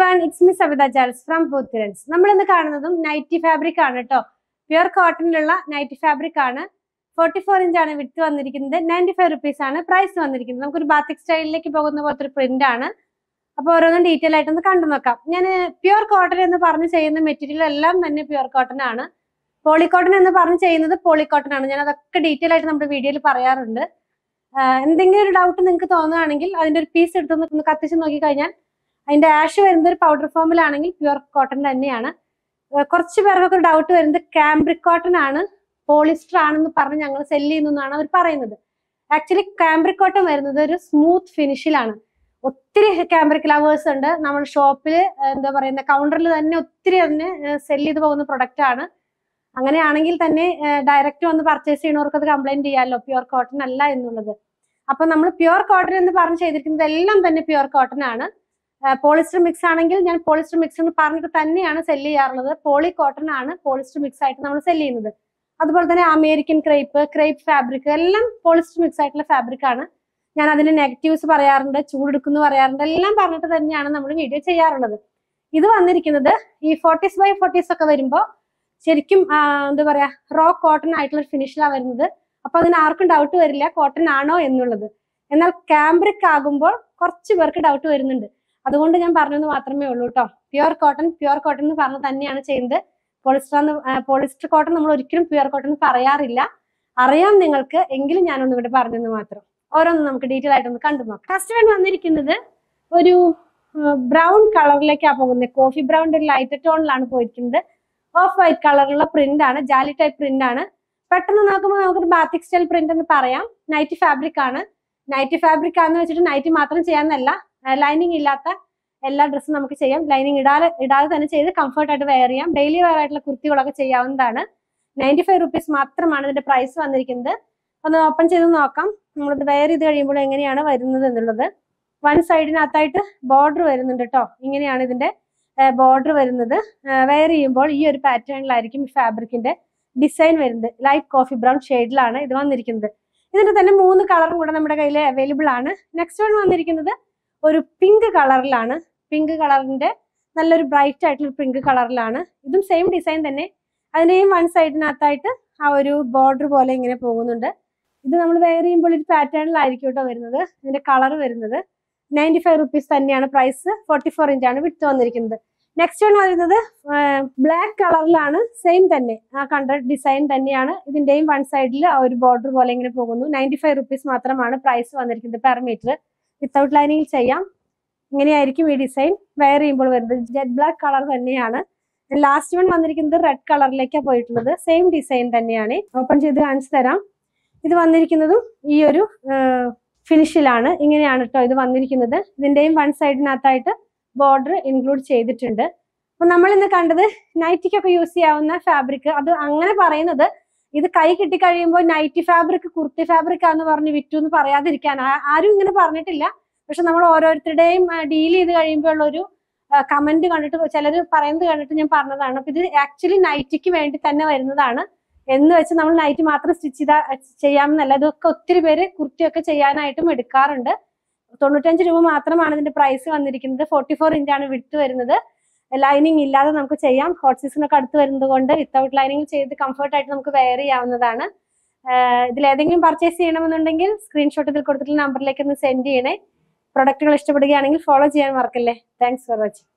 One it's me Savitha ജാൽസ് from ബൂത്തിരൻസ് നമ്മൾ ഇന്ന് കാണുന്നതും നൈറ്റി ഫാബ്രിക് ആണ് കേട്ടോ പ്യുർ കോട്ടണിലുള്ള നൈറ്റി ഫാബ്രിക് ആണ്. ഫോർട്ടി ഫോർ ഇഞ്ച് ആണ് വിട്ട് വന്നിരിക്കുന്നത്. നയന്റി ഫൈവ് റുപ്പീസ് ആണ് പ്രൈസ് വന്നിരിക്കുന്നത്. നമുക്കൊരു ബാത്തിക് സ്റ്റൈലിലേക്ക് പോകുന്ന പോലത്തെ ഒരു പ്രിന്റ് ആണ്. അപ്പോൾ ഓരോന്നും ഡീറ്റെയിൽ ആയിട്ടൊന്ന് കണ്ടു നോക്കാം. ഞാൻ പ്യുർ കോട്ടൺ എന്ന് പറഞ്ഞ് ചെയ്യുന്ന മെറ്റീരിയൽ എല്ലാം തന്നെ പ്യുർ കോട്ടൺ ആണ്. പോളിക്കോട്ടൺ എന്ന് പറഞ്ഞ് ചെയ്യുന്നത് പോളിക്കോട്ടൺ ആണ്. ഞാൻ അതൊക്കെ ഡീറ്റെയിൽ ആയിട്ട് നമ്മുടെ വീഡിയോയിൽ പറയാറുണ്ട്. എന്തെങ്കിലും ഒരു ഡൗട്ട് നിങ്ങൾക്ക് തോന്നുകയാണെങ്കിൽ അതിന്റെ ഒരു പീസ് എടുത്തൊന്ന് കത്തിച്ച് നോക്കി കഴിഞ്ഞാൽ അതിന്റെ ആഷ് വരുന്നത് ഒരു പൗഡർ ഫോമിലാണെങ്കിൽ പ്യുർ കോട്ടൺ തന്നെയാണ്. കുറച്ച് പേർക്കൊക്കെ ഒരു ഡൗട്ട് വരുന്നത് കാംബ്രിക് കോട്ടൺ ആണ് പോളിസ്റ്റർ ആണെന്ന് പറഞ്ഞ് ഞങ്ങൾ സെൽ ചെയ്യുന്നു എന്നാണ് അവർ പറയുന്നത്. ആക്ച്വലി കാംബ്രിക് കോട്ടൺ വരുന്നത് ഒരു സ്മൂത്ത് ഫിനിഷിലാണ് ഒത്തിരി കാംബ്രിക് ലവേഴ്സ് ഉണ്ട്. നമ്മൾ ഷോപ്പിൽ എന്താ പറയുന്ന കൗണ്ടറിൽ തന്നെ ഒത്തിരി തന്നെ സെൽ ചെയ്ത് പോകുന്ന പ്രൊഡക്റ്റ് ആണ്. അങ്ങനെയാണെങ്കിൽ തന്നെ ഡയറക്റ്റ് വന്ന് പർച്ചേസ് ചെയ്യണവർക്ക് അത് കംപ്ലൈന്റ് ചെയ്യാമല്ലോ പ്യുർ കോട്ടൺ അല്ല എന്നുള്ളത്. അപ്പൊ നമ്മൾ പ്യുർ കോട്ടൺ എന്ന് പറഞ്ഞ് ചെയ്തിരിക്കുന്നത് എല്ലാം തന്നെ പ്യുർ കോട്ടൺ ആണ്. പോളിസ്റ്റർ മിക്സ് ആണെങ്കിൽ ഞാൻ പോളിസ്റ്റർ മിക്സ് എന്ന് പറഞ്ഞിട്ട് തന്നെയാണ് സെല്ല് ചെയ്യാറുള്ളത്. പോളി കോട്ടൺ ആണ് പോളിസ്റ്റർ മിക്സ് ആയിട്ട് നമ്മൾ സെല്ല് ചെയ്യുന്നത്. അതുപോലെ തന്നെ അമേരിക്കൻ ക്രേപ്പ് ക്രേപ്പ് ഫാബ്രിക് എല്ലാം പോളിസ്റ്റർ മിക്സ് ആയിട്ടുള്ള ഫാബ്രിക് ആണ്. ഞാൻ അതിന്റെ നെഗറ്റീവ്സ് പറയാറുണ്ട് ചൂടെടുക്കുന്നു പറയാറുണ്ട് എല്ലാം പറഞ്ഞിട്ട് തന്നെയാണ് നമ്മൾ വീഡിയോ ചെയ്യാറുള്ളത്. ഇത് വന്നിരിക്കുന്നത് ഈ ഫോർട്ടീസ് ബൈ ഫോർട്ടീസ് ഒക്കെ വരുമ്പോൾ ശരിക്കും എന്താ പറയാ റോ കോട്ടൺ ആയിട്ടുള്ള ഫിനിഷിലാണ് വരുന്നത്. അപ്പൊ അതിന് ആർക്കും ഡൗട്ട് വരില്ല കോട്ടൺ ആണോ എന്നുള്ളത്. എന്നാൽ ക്യാമ്പ്രിക് ആകുമ്പോൾ കുറച്ച് പേർക്ക് ഡൗട്ട് വരുന്നുണ്ട്. അതുകൊണ്ട് ഞാൻ പറഞ്ഞെന്ന് മാത്രമേ ഉള്ളൂ കേട്ടോ പ്യുർ കോട്ടൺ പ്യുർ കോട്ടൺ എന്ന് പറഞ്ഞ് തന്നെയാണ് ചെയ്യുന്നത്. പോളിസ്റ്റർ എന്ന് പോളിസ്റ്റർ കോട്ടൺ നമ്മൾ ഒരിക്കലും പ്യുർ കോട്ടൺ പറയാറില്ല. അറിയാം നിങ്ങൾക്ക് എങ്കിലും ഞാനൊന്നും ഇവിടെ പറഞ്ഞെന്ന് മാത്രം. ഓരോന്നും നമുക്ക് ഡീറ്റെയിൽ ആയിട്ടൊന്ന് കണ്ടു നോക്കാം. ഫസ്റ്റ് വൺ വന്നിരിക്കുന്നത് ഒരു ബ്രൗൺ കളറിലേക്കാണ് പോകുന്നത് കോഫി ബ്രൗൺ ലൈറ്റ് ടോണിലാണ് പോയിരിക്കുന്നത്. ഓഫ് വൈറ്റ് കളറുള്ള പ്രിന്റ് ആണ്. ജാലി ടൈപ്പ് പ്രിന്റ് ആണ്. പെട്ടെന്ന് നോക്കുമ്പോൾ നമുക്ക് ബാത്തിക് സ്റ്റൈൽ പ്രിന്റ് എന്ന് പറയാം. നൈറ്റി ഫാബ്രിക് ആണ്. നൈറ്റി ഫാബ്രിക് ആണെന്ന് വെച്ചിട്ട് നൈറ്റി മാത്രം ചെയ്യാന്നല്ല. ലൈനിങ് ഇല്ലാത്ത എല്ലാ ഡ്രസ്സും നമുക്ക് ചെയ്യാം. ലൈനിങ് ഇടാതെ ഇടാതെ തന്നെ ചെയ്ത് കംഫർട്ടായിട്ട് വെയർ ചെയ്യാം. ഡെയിലി വെയർ ആയിട്ടുള്ള കുർത്തികളൊക്കെ ചെയ്യാവുന്നതാണ്. നയന്റി ഫൈവ് റുപ്പീസ് മാത്രമാണ് ഇതിന്റെ പ്രൈസ് വന്നിരിക്കുന്നത്. ഒന്ന് ഓപ്പൺ ചെയ്ത് നോക്കാം. നമ്മളിത് വെയർ ചെയ്ത് കഴിയുമ്പോൾ എങ്ങനെയാണ് വരുന്നത് എന്നുള്ളത്. വൺ സൈഡിനകത്തായിട്ട് ബോർഡർ വരുന്നുണ്ട് കേട്ടോ ഇങ്ങനെയാണ് ഇതിന്റെ ബോർഡർ വരുന്നത്. വെയർ ചെയ്യുമ്പോൾ ഈ ഒരു പാറ്റേണിലായിരിക്കും ഈ ഫാബ്രിക്കിന്റെ ഡിസൈൻ വരുന്നത്. ലൈറ്റ് കോഫി ബ്രൗൺ ഷെയ്ഡിലാണ് ഇത് വന്നിരിക്കുന്നത്. ഇതിന്റെ തന്നെ മൂന്ന് കളറും കൂടെ നമ്മുടെ കയ്യിൽ അവൈലബിൾ ആണ്. നെക്സ്റ്റ് വൺ വന്നിരിക്കുന്നത് ഒരു പിങ്ക് കളറിലാണ് പിങ്ക് കളറിന്റെ നല്ലൊരു ബ്രൈറ്റ് ആയിട്ടുള്ള പിങ്ക് കളറിലാണ് ഇതും സെയിം ഡിസൈൻ തന്നെ. അതിനെയും വൺ സൈഡിനകത്തായിട്ട് ആ ഒരു ബോർഡർ പോലെ ഇങ്ങനെ പോകുന്നുണ്ട്. ഇത് നമ്മൾ വെയർ ചെയ്യുമ്പോൾ ഒരു പാറ്റേണിലായിരിക്കും കേട്ടോ വരുന്നത്. ഇതിന്റെ കളർ വരുന്നത്. നയന്റി ഫൈവ് റുപ്പീസ് തന്നെയാണ് പ്രൈസ് ഫോർട്ടി ഫോർ ഇഞ്ചാണ് വിട്ട് വന്നിരിക്കുന്നത്. നെക്സ്റ്റ് വൺ വരുന്നത് ബ്ലാക്ക് കളറിലാണ് സെയിം തന്നെ. ആ കണ്ട ഡിസൈൻ തന്നെയാണ്. ഇതിന്റെയും വൺ സൈഡിൽ ആ ഒരു ബോർഡർ പോലെ ഇങ്ങനെ പോകുന്നു. നയന്റി ഫൈവ് മാത്രമാണ് പ്രൈസ് വന്നിരിക്കുന്നത് പെർ മീറ്റർ വിത്തൗട്ട് ലൈനിങ്ങിൽ ചെയ്യാം. ഇങ്ങനെയായിരിക്കും ഈ ഡിസൈൻ വെയർ ചെയ്യുമ്പോൾ വരുന്നത് ജെറ്റ് ബ്ലാക്ക് കളർ തന്നെയാണ്. ലാസ്റ്റ് വൺ വന്നിരിക്കുന്നത് റെഡ് കളറിലേക്കാണ് പോയിട്ടുള്ളത്. സെയിം ഡിസൈൻ തന്നെയാണ്. ഓപ്പൺ ചെയ്ത് കാണിച്ചു തരാം. ഇത് വന്നിരിക്കുന്നതും ഈ ഒരു ഫിനിഷിലാണ് ഇങ്ങനെയാണ് കേട്ടോ ഇത് വന്നിരിക്കുന്നത്. ഇതിന്റെയും വൺ സൈഡിനകത്തായിട്ട് ബോർഡർ ഇൻക്ലൂഡ് ചെയ്തിട്ടുണ്ട്. അപ്പൊ നമ്മൾ ഇന്ന് കണ്ടത് നൈറ്റിക്കൊക്കെ യൂസ് ചെയ്യാവുന്ന ഫാബ്രിക് അത് അങ്ങനെ പറയുന്നത് ഇത് കൈ കിട്ടിക്കഴിയുമ്പോൾ നൈറ്റി ഫാബ്രിക് കുർത്തി ഫാബ്രിക് ആന്ന് പറഞ്ഞ് വിറ്റു എന്ന് പറയാതിരിക്കാൻ. ആരും ഇങ്ങനെ പറഞ്ഞിട്ടില്ല. പക്ഷെ നമ്മൾ ഓരോരുത്തരുടെയും ഡീൽ ചെയ്ത് കഴിയുമ്പോൾ ഒരു കമന്റ് കണ്ടിട്ട് ചിലർ പറയുന്നത് കണ്ടിട്ട് ഞാൻ പറഞ്ഞതാണ്. അപ്പൊ ഇത് ആക്ച്വലി നൈറ്റിക്ക് വേണ്ടി തന്നെ വരുന്നതാണ്. എന്ന് വെച്ച് നമ്മൾ നൈറ്റ് മാത്രം സ്റ്റിച്ച് ചെയ്താ ചെയ്യാമെന്നല്ല. ഇതൊക്കെ ഒത്തിരി പേര് കുർത്തിയൊക്കെ ചെയ്യാനായിട്ടും എടുക്കാറുണ്ട്. തൊണ്ണൂറ്റഞ്ച് രൂപ മാത്രമാണ് ഇതിന്റെ പ്രൈസ് വന്നിരിക്കുന്നത്. ഫോർട്ടി ഫോർ ഇഞ്ചാണ് വിട്ട് വരുന്നത്. ലൈനിങ് ഇല്ലാതെ നമുക്ക് ചെയ്യാം. ഹോട്ട് സീസണൊക്കെ അടുത്ത് വരുന്നത് കൊണ്ട് വിത്തൗട്ട് ലൈനിങ് ചെയ്ത് കംഫർട്ടായിട്ട് നമുക്ക് വെയർ ചെയ്യാവുന്നതാണ്. ഇതിൽ ഏതെങ്കിലും പർച്ചേസ് ചെയ്യണമെന്നുണ്ടെങ്കിൽ സ്ക്രീൻഷോട്ട് ഇതിൽ കൊടുത്തിട്ടുള്ള നമ്പറിലേക്ക് ഒന്ന് സെൻഡ് ചെയ്യണേ. പ്രൊഡക്റ്റുകൾ ഇഷ്ടപ്പെടുകയാണെങ്കിൽ ഫോളോ ചെയ്യാൻ മറക്കല്ലേ. Thanks for watching